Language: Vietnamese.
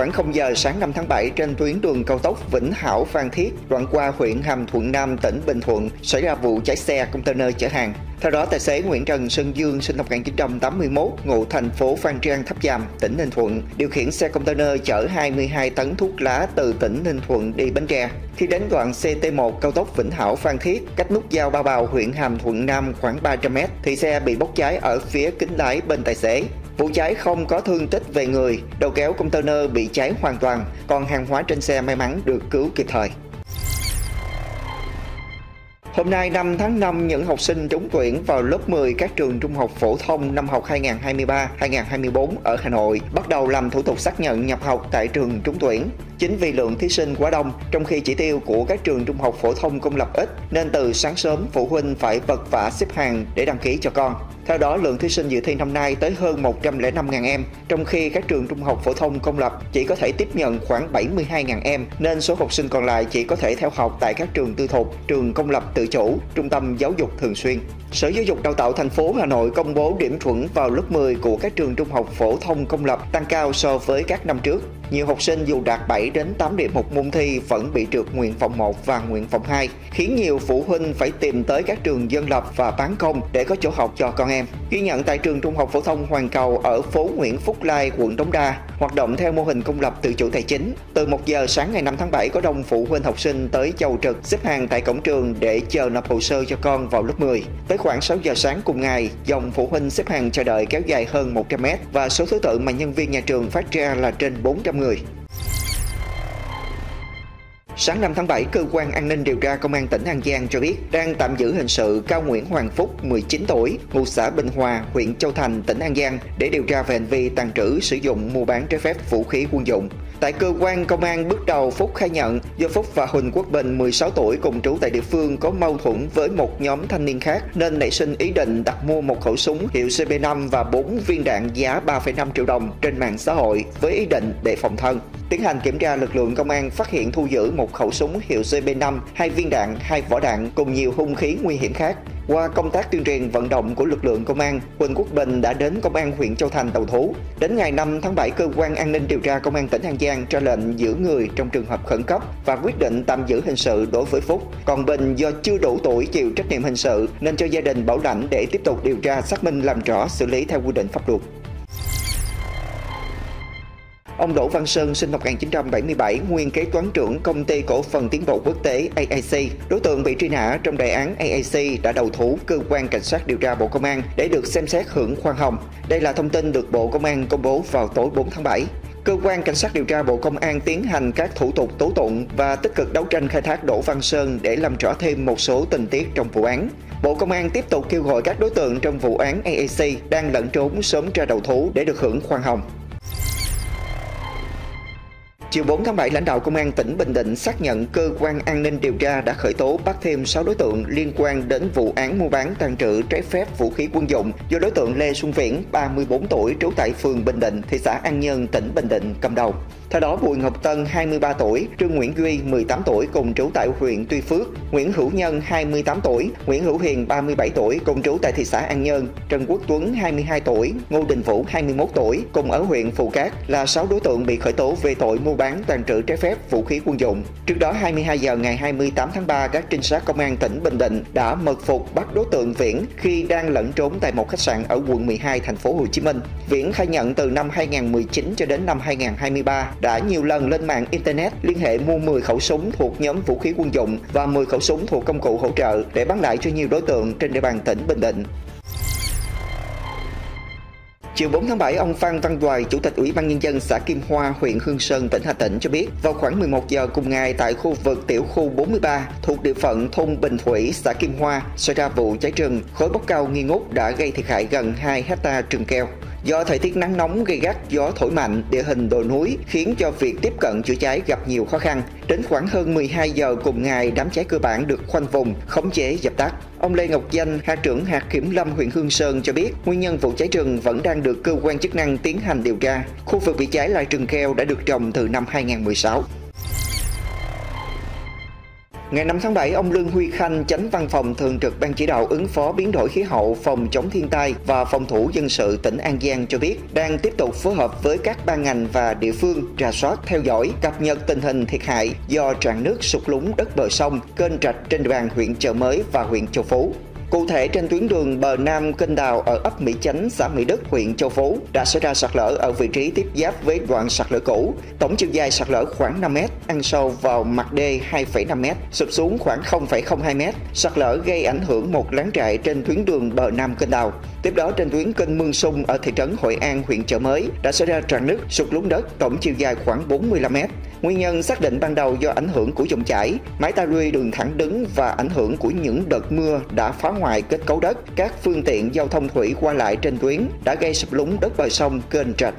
khoảng 0 giờ sáng 5 tháng 7 trên tuyến đường cao tốc Vĩnh Hảo Phan Thiết đoạn qua huyện Hàm Thuận Nam tỉnh Bình Thuận xảy ra vụ cháy xe container chở hàng. Theo đó, tài xế Nguyễn Trần Sơn Dương sinh năm 1981, ngụ thành phố Phan Trang Tháp Chàm, tỉnh Ninh Thuận, điều khiển xe container chở 22 tấn thuốc lá từ tỉnh Ninh Thuận đi Bến Tre. Khi đến đoạn CT1 cao tốc Vĩnh Hảo Phan Thiết, cách nút giao Ba Bào, huyện Hàm Thuận Nam khoảng 300m, thì xe bị bốc cháy ở phía kính lái bên tài xế. Vụ cháy không có thương tích về người, đầu kéo container bị cháy hoàn toàn, còn hàng hóa trên xe may mắn được cứu kịp thời. Hôm nay 5 tháng 5, những học sinh trúng tuyển vào lớp 10 các trường trung học phổ thông năm học 2023-2024 ở Hà Nội bắt đầu làm thủ tục xác nhận nhập học tại trường trúng tuyển. Chính vì lượng thí sinh quá đông, trong khi chỉ tiêu của các trường trung học phổ thông công lập ít, nên từ sáng sớm phụ huynh phải vật vả xếp hàng để đăng ký cho con. Theo đó, lượng thí sinh dự thi năm nay tới hơn 105.000 em, trong khi các trường trung học phổ thông công lập chỉ có thể tiếp nhận khoảng 72.000 em, nên số học sinh còn lại chỉ có thể theo học tại các trường tư thục, trường công lập tự chủ, trung tâm giáo dục thường xuyên. Sở Giáo dục Đào tạo thành phố Hà Nội công bố điểm chuẩn vào lớp 10 của các trường trung học phổ thông công lập tăng cao so với các năm trước. Nhiều học sinh dù đạt 7 đến 8 điểm một môn thi vẫn bị trượt nguyện vọng 1 và nguyện vọng 2, khiến nhiều phụ huynh phải tìm tới các trường dân lập và bán công để có chỗ học cho con em. Ghi nhận tại trường Trung học phổ thông Hoàng Cầu ở phố Nguyễn Phúc Lai, quận Đống Đa, hoạt động theo mô hình công lập tự chủ tài chính. Từ 1 giờ sáng ngày 5 tháng 7 có đông phụ huynh học sinh tới chầu trực xếp hàng tại cổng trường để chờ nộp hồ sơ cho con vào lớp 10. Tới khoảng 6 giờ sáng cùng ngày, dòng phụ huynh xếp hàng chờ đợi kéo dài hơn 100 mét và số thứ tự mà nhân viên nhà trường phát ra là trên 400 người. Sáng 5 tháng 7, cơ quan an ninh điều tra công an tỉnh An Giang cho biết đang tạm giữ hình sự Cao Nguyễn Hoàng Phúc, 19 tuổi, ngụ xã Bình Hòa, huyện Châu Thành, tỉnh An Giang để điều tra về hành vi tàn trữ, sử dụng, mua bán trái phép vũ khí quân dụng. Tại cơ quan công an bước đầu Phúc khai nhận do Phúc và Huỳnh Quốc Bình 16 tuổi cùng trú tại địa phương có mâu thuẫn với một nhóm thanh niên khác nên nảy sinh ý định đặt mua một khẩu súng hiệu CB5 và 4 viên đạn giá 3,5 triệu đồng trên mạng xã hội với ý định để phòng thân. Tiến hành kiểm tra lực lượng công an phát hiện thu giữ một khẩu súng hiệu CB5, hai viên đạn, hai vỏ đạn cùng nhiều hung khí nguy hiểm khác. Qua công tác tuyên truyền vận động của lực lượng công an, Huỳnh Quốc Bình đã đến công an huyện Châu Thành đầu thú. Đến ngày 5 tháng 7, cơ quan an ninh điều tra công an tỉnh An Giang ra lệnh giữ người trong trường hợp khẩn cấp và quyết định tạm giữ hình sự đối với Phúc. Còn Bình do chưa đủ tuổi chịu trách nhiệm hình sự nên cho gia đình bảo lãnh để tiếp tục điều tra xác minh làm rõ xử lý theo quy định pháp luật. Ông Đỗ Văn Sơn sinh năm 1977, nguyên kế toán trưởng công ty cổ phần tiến bộ quốc tế AIC. Đối tượng bị truy nã trong đại án AIC đã đầu thú cơ quan cảnh sát điều tra Bộ Công an để được xem xét hưởng khoan hồng. Đây là thông tin được Bộ Công an công bố vào tối 4 tháng 7 cơ quan cảnh sát điều tra Bộ Công an tiến hành các thủ tục tố tụng và tích cực đấu tranh khai thác Đỗ Văn Sơn để làm rõ thêm một số tình tiết trong vụ án. Bộ Công an tiếp tục kêu gọi các đối tượng trong vụ án AAC đang lẫn trốn sớm ra đầu thú để được hưởng khoan hồng. Chiều 4 tháng 7, lãnh đạo Công an tỉnh Bình Định xác nhận cơ quan an ninh điều tra đã khởi tố bắt thêm 6 đối tượng liên quan đến vụ án mua bán tàn trữ trái phép vũ khí quân dụng do đối tượng Lê Xuân Viễn, 34 tuổi, trú tại phường Bình Định, thị xã An Nhơn, tỉnh Bình Định cầm đầu. Theo đó, Bùi Ngọc Tân 23 tuổi, Trương Nguyễn Duy 18 tuổi cùng trú tại huyện Tuy Phước, Nguyễn Hữu Nhân 28 tuổi, Nguyễn Hữu Hiền 37 tuổi cùng trú tại thị xã An Nhơn, Trần Quốc Tuấn 22 tuổi, Ngô Đình Vũ 21 tuổi cùng ở huyện Phù Cát là 6 đối tượng bị khởi tố về tội mua bán tàn trữ trái phép vũ khí quân dụng. Trước đó 22 giờ ngày 28 tháng 3, các trinh sát công an tỉnh Bình Định đã mật phục bắt đối tượng Viễn khi đang lẫn trốn tại một khách sạn ở quận 12 thành phố Hồ Chí Minh. Viễn khai nhận từ năm 2019 cho đến năm 2023 đã nhiều lần lên mạng internet liên hệ mua 10 khẩu súng thuộc nhóm vũ khí quân dụng và 10 khẩu súng thuộc công cụ hỗ trợ để bán lại cho nhiều đối tượng trên địa bàn tỉnh Bình Định. Chiều 4 tháng 7, ông Phan Văn Đoài, Chủ tịch Ủy ban Nhân dân xã Kim Hoa, huyện Hương Sơn, tỉnh Hà Tĩnh cho biết, vào khoảng 11 giờ cùng ngày tại khu vực tiểu khu 43 thuộc địa phận thôn Bình Thủy, xã Kim Hoa, xảy ra vụ cháy rừng, khói bốc cao nghi ngút đã gây thiệt hại gần 2 hecta rừng keo. Do thời tiết nắng nóng gây gắt, gió thổi mạnh, địa hình đồi núi khiến cho việc tiếp cận chữa cháy gặp nhiều khó khăn. Đến khoảng hơn 12 giờ cùng ngày, đám cháy cơ bản được khoanh vùng, khống chế dập tắt. Ông Lê Ngọc Danh, hạt trưởng hạt kiểm lâm huyện Hương Sơn cho biết, nguyên nhân vụ cháy rừng vẫn đang được cơ quan chức năng tiến hành điều tra. Khu vực bị cháy là rừng keo đã được trồng từ năm 2016. Ngày 5 tháng 7, ông Lương Huy Khanh, chánh văn phòng thường trực Ban chỉ đạo ứng phó biến đổi khí hậu, phòng chống thiên tai và phòng thủ dân sự tỉnh An Giang cho biết đang tiếp tục phối hợp với các ban ngành và địa phương rà soát, theo dõi, cập nhật tình hình thiệt hại do tràn nước sụt lún đất bờ sông, kênh rạch trên địa bàn huyện Chợ Mới và huyện Châu Phú. Cụ thể trên tuyến đường bờ Nam kênh đào ở ấp Mỹ Chánh, xã Mỹ Đức, huyện Châu Phú đã xảy ra sạt lở ở vị trí tiếp giáp với đoạn sạt lở cũ. Tổng chiều dài sạt lở khoảng 5 m, ăn sâu vào mặt đê 2,5 m, sụp xuống khoảng 0,02 m. Sạt lở gây ảnh hưởng một láng trại trên tuyến đường bờ Nam kênh đào. Tiếp đó trên tuyến kênh Mương Sung ở thị trấn Hội An, huyện Chợ Mới đã xảy ra tràn nước, sụt lún đất, tổng chiều dài khoảng 45 m. Nguyên nhân xác định ban đầu do ảnh hưởng của dòng chảy, mái ta luy đường thẳng đứng và ảnh hưởng của những đợt mưa đã phá hoại kết cấu đất, các phương tiện giao thông thủy qua lại trên tuyến đã gây sụp lún đất bờ sông kênh trạch.